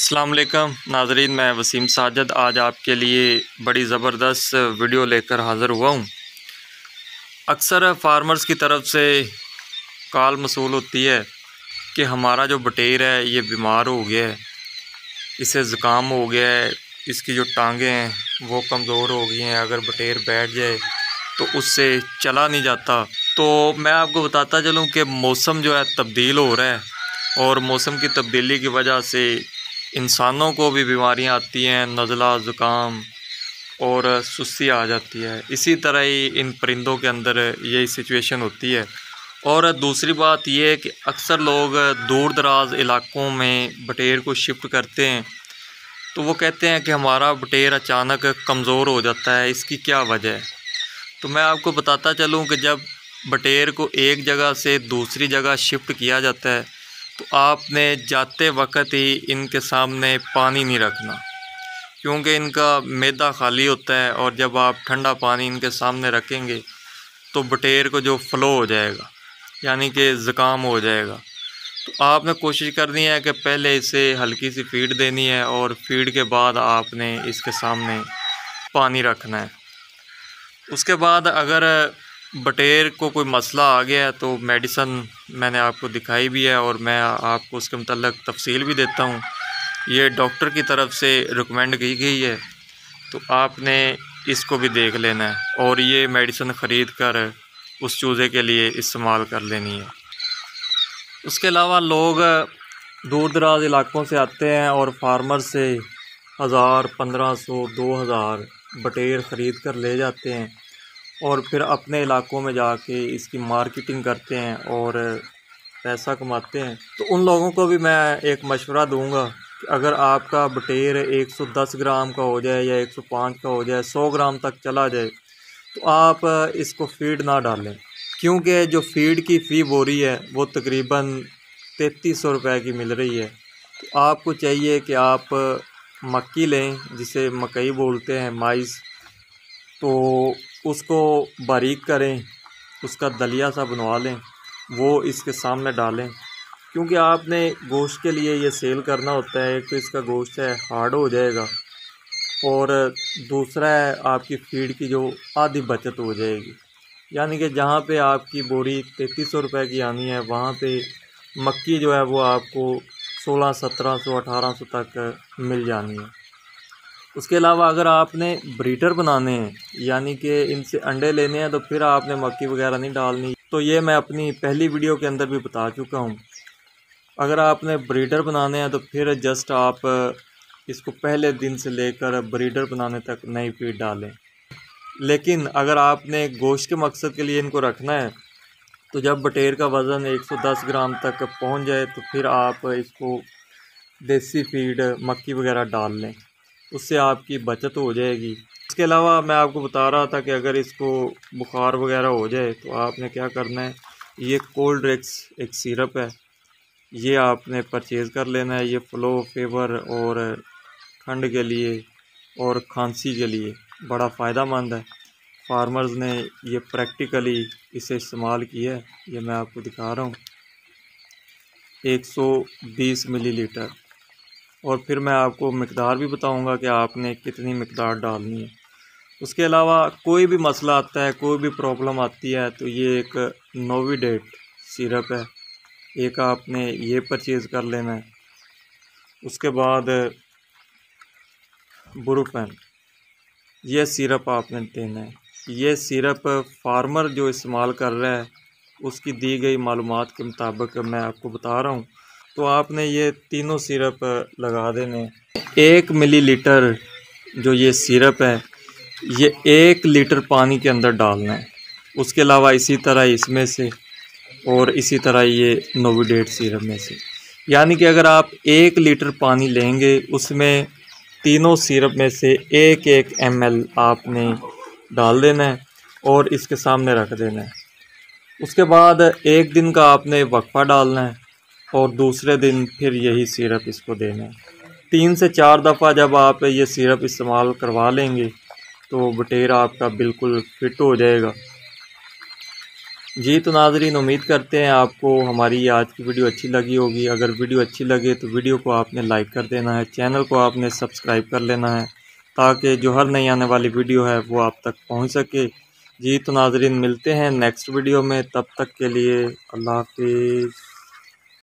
अस्सलाम वालेकुम। नाजरीन, मैं वसीम साजद। आज आपके लिए बड़ी ज़बरदस्त वीडियो लेकर हाज़िर हुआ हूँ। अक्सर फार्मर्स की तरफ़ से कॉल मसूल होती है कि हमारा जो बटेर है, ये बीमार हो गया है। इसे ज़ुकाम हो गया है। इसकी जो टांगें हैं, वो कमज़ोर हो गई हैं। अगर बटेर बैठ जाए तो उससे चला नहीं जाता। तो मैं आपको बताता चलूँ कि मौसम जो है, तब्दील हो रहा है। और मौसम की तब्दीली की वजह से इंसानों को भी बीमारियाँ आती हैं, नज़ला, ज़ुकाम और सुस्ती आ जाती है। इसी तरह ही इन परिंदों के अंदर यही सिचुएशन होती है। और दूसरी बात यह है कि अक्सर लोग दूर दराज इलाकों में बटेर को शिफ्ट करते हैं तो वो कहते हैं कि हमारा बटेर अचानक कमज़ोर हो जाता है, इसकी क्या वजह है? तो मैं आपको बताता चलूँ कि जब बटेर को एक जगह से दूसरी जगह शिफ्ट किया जाता है तो आपने जाते वक्त ही इनके सामने पानी नहीं रखना, क्योंकि इनका मैदा खाली होता है और जब आप ठंडा पानी इनके सामने रखेंगे तो बटेर को जो फ़्लो हो जाएगा, यानी कि ज़ुकाम हो जाएगा। तो आपने कोशिश करनी है कि पहले इसे हल्की सी फ़ीड देनी है और फ़ीड के बाद आपने इसके सामने पानी रखना है। उसके बाद अगर बटेर को कोई मसला आ गया है तो मेडिसन मैंने आपको दिखाई भी है और मैं आपको उसके मतलब तफसील भी देता हूँ। ये डॉक्टर की तरफ़ से रिकमेंड की गई है तो आपने इसको भी देख लेना है और ये मेडिसन ख़रीद कर उस चूज़े के लिए इस्तेमाल कर लेनी है। उसके अलावा लोग दूर दराज इलाकों से आते हैं और फार्मर से हज़ार, पंद्रह सौ, दो हज़ार बटेर ख़रीद कर ले जाते हैं। और फिर अपने इलाकों में जाके इसकी मार्केटिंग करते हैं और पैसा कमाते हैं। तो उन लोगों को भी मैं एक मशवरा दूँगा कि अगर आपका बटेर 110 ग्राम का हो जाए या 105 का हो जाए 100 ग्राम तक चला जाए तो आप इसको फ़ीड ना डालें। क्योंकि जो फ़ीड की फ़ी बोरी है, वो तकरीबन तैतीस सौ रुपये की मिल रही है। तो आपको चाहिए कि आप मक्की लें, जिसे मकई बोलते हैं, माइस। तो उसको बारीक करें, उसका दलिया सा बनवा लें, वो इसके सामने डालें। क्योंकि आपने गोश्त के लिए ये सेल करना होता है एक तो इसका गोश्त है, हार्ड हो जाएगा। और दूसरा है, आपकी फ़ीड की जो आधी बचत हो जाएगी। यानी कि जहाँ पे आपकी बोरी तैंतीस सौ रुपये की आनी है, वहाँ पे मक्की जो है, वो आपको सोलह, सत्रह सौ, अठारह सौ तक मिल जानी है। उसके अलावा अगर आपने ब्रीडर बनाने हैं, यानी कि इनसे अंडे लेने हैं तो फिर आपने मक्की वगैरह नहीं डालनी। तो ये मैं अपनी पहली वीडियो के अंदर भी बता चुका हूँ। अगर आपने ब्रीडर बनाने हैं तो फिर जस्ट आप इसको पहले दिन से लेकर ब्रीडर बनाने तक नई फ़ीड डालें। लेकिन अगर आपने गोश्त के मकसद के लिए इनको रखना है तो जब बटेर का वज़न 110 ग्राम तक पहुँच जाए तो फिर आप इसको देसी फ़ीड मक्की वगैरह डाल लें। उससे आपकी बचत हो जाएगी। इसके अलावा मैं आपको बता रहा था कि अगर इसको बुखार वगैरह हो जाए तो आपने क्या करना है? ये कोल्ड ड्रिक्स एक सिरप है। ये आपने परचेज़ कर लेना है, ये फ़्लो, फेवर और ठंड के लिए और खांसी के लिए। बड़ा फ़ायदा मंद है। फार्मर्स ने ये प्रैक्टिकली इसे इस्तेमाल किया है। ये मैं आपको दिखा रहा हूँ। 120 मिलीलीटर। और फिर मैं आपको मकदार भी बताऊँगा कि आपने कितनी मकदार डालनी है। उसके अलावा कोई भी मसला आता है, कोई भी प्रॉब्लम आती है तो ये एक नोवीडेट सिरप है। एक आपने ये परचेज़ कर लेना है। उसके बाद बुरुपेन। ये सिरप आपने देना है। ये सिरप फार्मर जो इस्तेमाल कर रहा है, उसकी दी गई मालूम के मुताबिक मैं आपको बता रहा हूँ तो आपने ये तीनों सिरप लगा देने। एक मिलीलीटर जो ये सिरप है, ये एक लीटर पानी के अंदर डालना है। उसके अलावा इसी तरह इसमें से और इसी तरह ये नोविडेट सिरप में से। यानी कि अगर आप एक लीटर पानी लेंगे, उसमें तीनों सिरप में से एक एक एमएल आपने डाल देना है और इसके सामने रख देना है। उसके बाद एक दिन का आपने वक्फा डालना है। और दूसरे दिन फिर यही सिरप इसको देना है। तीन से चार दफ़ा जब आप ये सिरप इस्तेमाल करवा लेंगे तो बटेरा आपका बिल्कुल फिट हो जाएगा। जी तो नाजरीन, उम्मीद करते हैं आपको हमारी आज की वीडियो अच्छी लगी होगी। अगर वीडियो अच्छी लगे तो वीडियो को आपने लाइक कर देना है, चैनल को आपने सब्सक्राइब कर लेना है, ताकि जो हर नई आने वाली वीडियो है वो आप तक पहुँच सके। जी तो नाजरीन, मिलते हैं नेक्स्ट वीडियो में, तब तक के लिए अल्लाह हाफिज़।